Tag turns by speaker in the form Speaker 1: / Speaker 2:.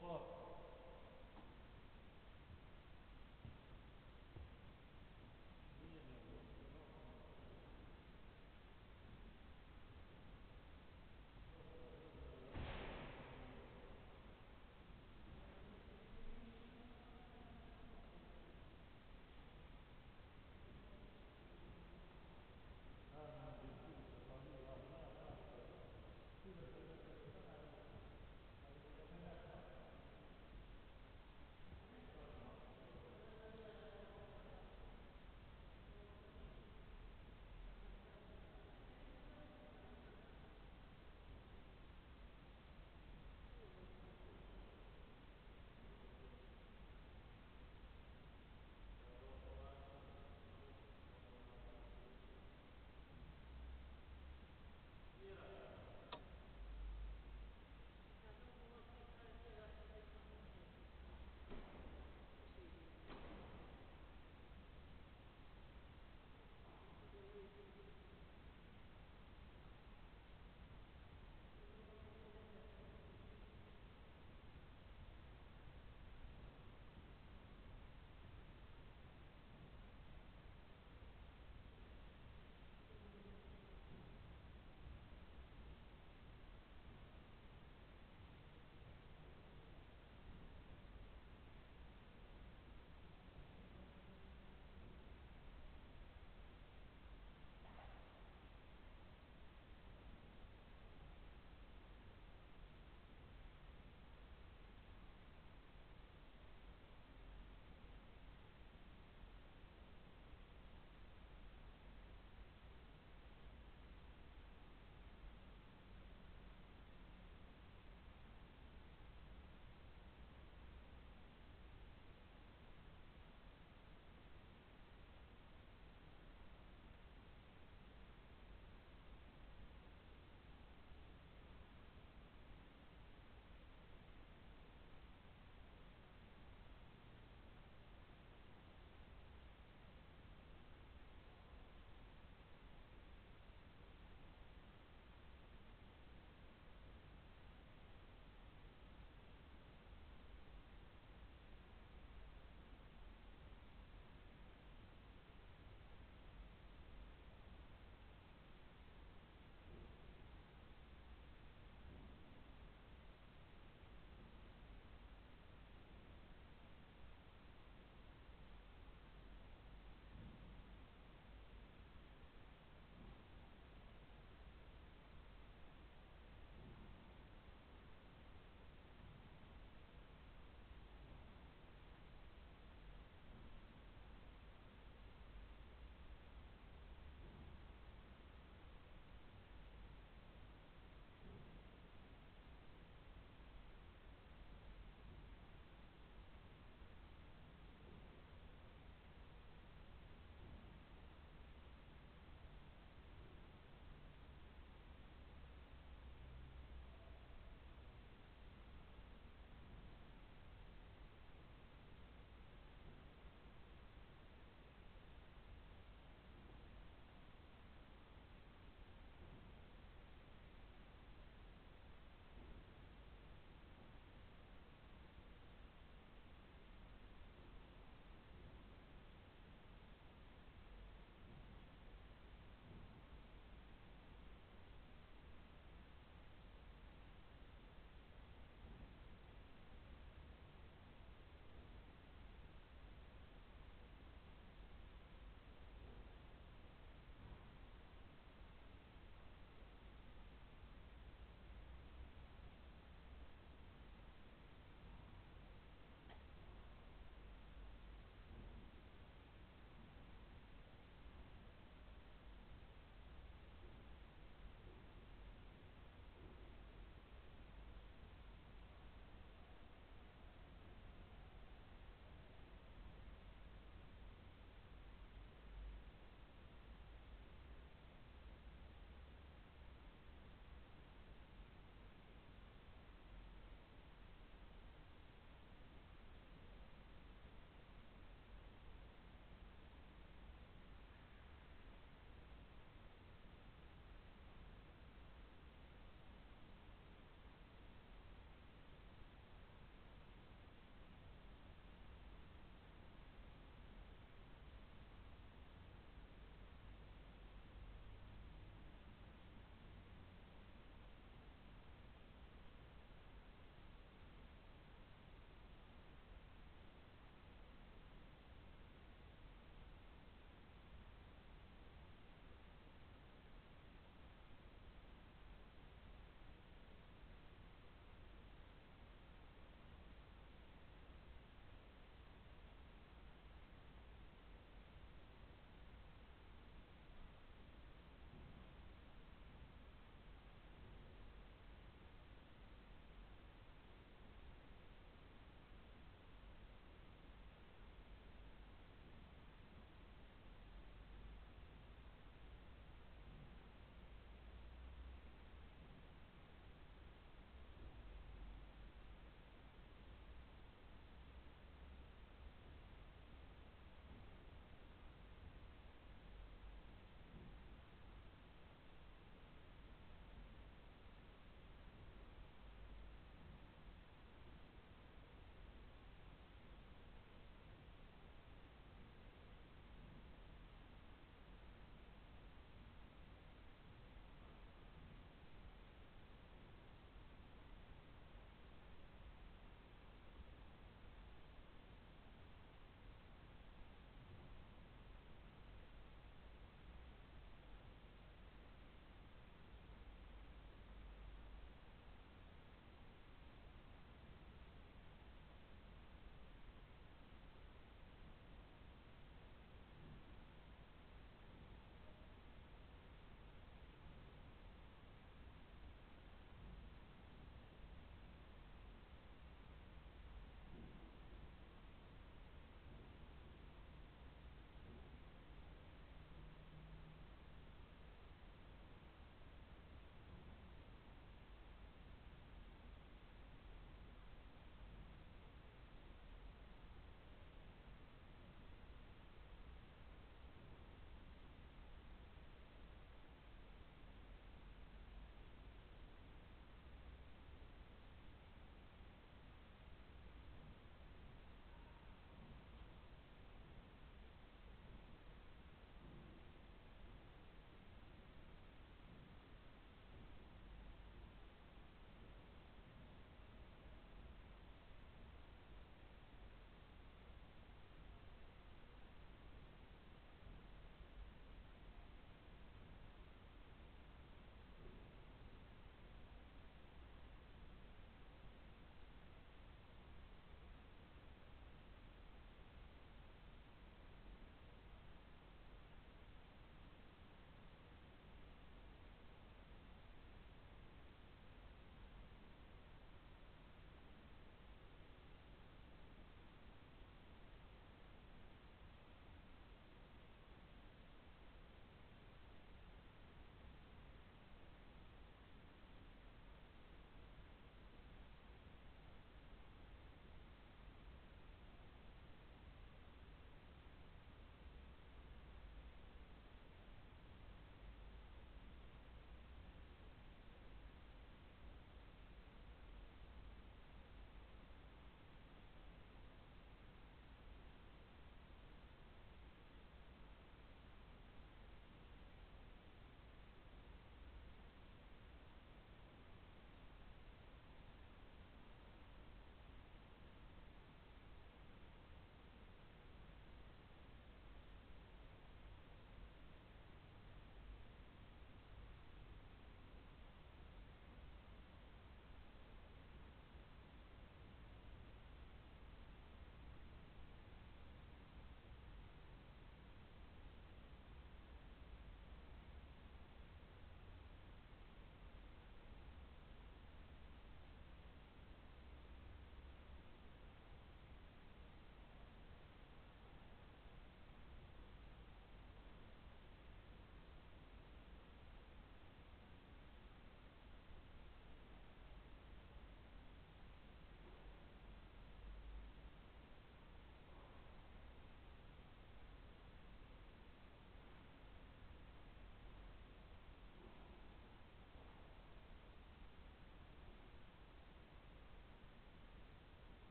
Speaker 1: close.